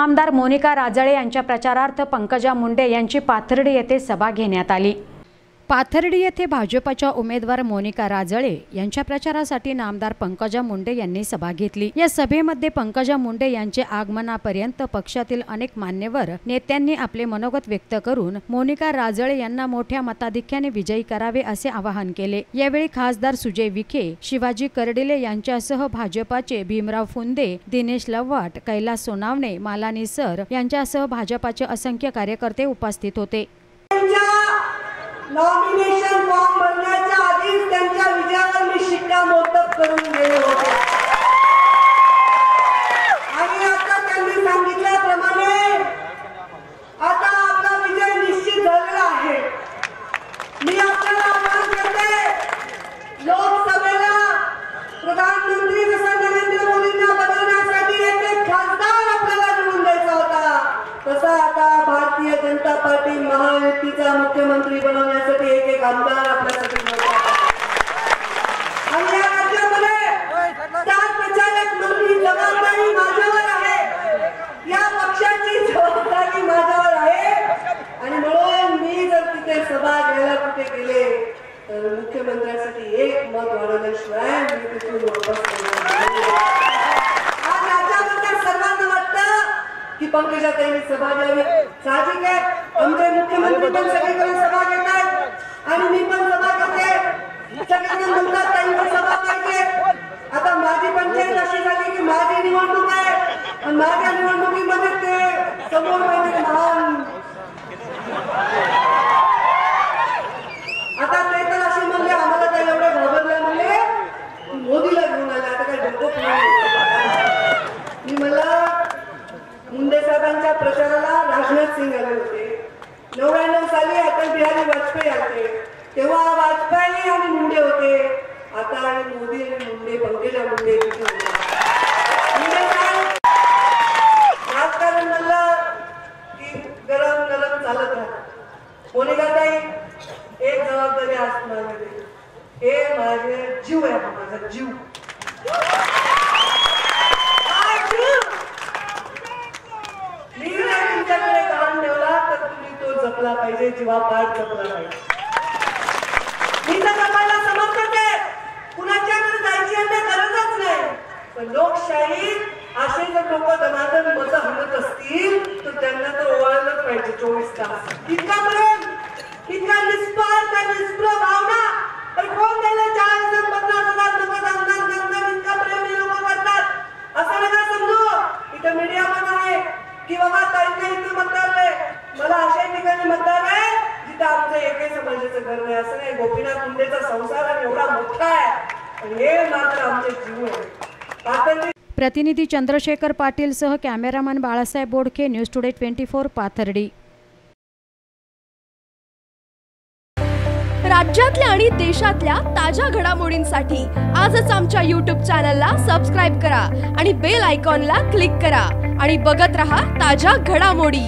आमदार मोनिका राजळे यांच्या प्रचारार्थ पंकजा मुंडे यांची पाथर्डी येथे सभा घेण्यात आली. पाथर्डी येथे भाजपच्या उमेदवार मोनिका राजळे यांच्या प्रचारासाठी नामदार पंकजा मुंडे यांनी सभा घेतली. या सभेमध्ये पंकजा मुंडे यांचे आगमनापर्यंत पक्षातील अनेक मान्यवर नेत्यांनी आपले मनोगत व्यक्त करून मोनिका राजळे यांना मोठ्या मताधिक्याने विजयी करावे असे आवाहन केले. यावेळी खासदार सुजय विखे शिवाजी कर्डिले यांच्यासह भाजपाचे भीमराव फुंदे दिनेश लव्हाट कैलास सोनावणे मालानी सर यांच्यासह भाजपाचे असंख्य कार्यकर्ते उपस्थित होते. नॉमिनेशन फॉर्म भरण्याच्या आधीच त्यांच्या विजयावर मी शिक्कामोर्तब करून गेले होते आणि आता त्यांनी सांगितल्याप्रमाणे आता आपला विजय निश्चित झालेला आहे मी आपल्याला आवाहन करते लोकसभेला प्रधानमंत्री जसं नरेंद्र मोदींना बनवण्यासाठी एक एक खासदार आपल्याला निवडून द्यायचा होता तसा आता भारतीय जनता पार्टी महायुतीचा मुख्यमंत्री बनवण्यासाठी एक एक आमदार आपल्यासाठी राज्यामध्ये प्रचारक म्हणून जबाबदारी माझ्यावर आहे. या पक्षाची जबाबदारी माझ्यावर आहे. आणि म्हणून मी जर तिथे सभा घ्यायला कुठे गेले तर मुख्यमंत्र्यांसाठी एक मत वाढवल्याशिवाय मी तिथून वापस पंकजाताईंनी सभा घ्यावी साहजिक आहे. आमचे मुख्यमंत्री पण सगळीकडे सभा घेतात आणि मी पण सभा करते सगळेजण म्हणतात ताईंची सभा पाहिजे आता माझी पंचायत अशी झाली की माझी निवडणूक आहे. आणि माझ्या निवडणुकीमध्ये ते समोर म्हणजे महान आता ते तर असे म्हणले आम्हाला काय एवढे घाबरले म्हणले मोदीला घेऊन आले आता काय डोकं फिरवलं. मी मला मुंडे साहेबांच्या प्रचाराला राजनाथ सिंग आले होते. नव्याण्णव साली अटल बिहारी वाजपेयी आले तेव्हा वाजपेयी आणि मुंडे होते. आता आणि मोदी आणि मुंडे पंकजा मुंडे होते. राजकारण म्हणलं की गरम गरम चालत राहत. काही एक जबाबदारी असणार हे माझे जीव आहे माझा जीव हा जीव मी जर तुमच्याकडे दान ठेवला तर तुम्ही तो जपला पाहिजे जीवापाड जपला पाहिजे मी तर जपायला आहे कुणाच्याकडे जायची यांना गरजच नाही. पण लोकशाही असे जर लोक दनादन मत हलत असतील तर त्यांना तर ओवाळलंच पाहिजे चोवीस तास. इतका निस्पार्थ आणि निष्प्र भावना तर कोण त्याला चार हजार पन्नास हजार लोक दंगन दंगन इतका प्रेम हे लोक करतात असं नका समजू इथं मीडिया पण आहे की बाबा ताईंना इथं मतदार आहे मला अशा ठिकाणी मतदार आहे जिथं आमचं समाजाचं घर नाही असं नाही गोपीनाथ मुंडेचा संसार आणि एवढा मोठा आहे. पण हे मात्र आमचे जीव आहे. प्रतिनिधी चंद्रशेखर पाटील सह cameraman Balasaheb Bodkhe News Today twenty four Pathardi. राज्यातल्या आणि देशातल्या ताज्या घडामोडींसाठी आजच आमच्या यूट्यूब चॅनलला सबस्क्राईब करा आणि बेल आयकॉनला क्लिक करा आणि बघत रहा ताज्या घडामोडी.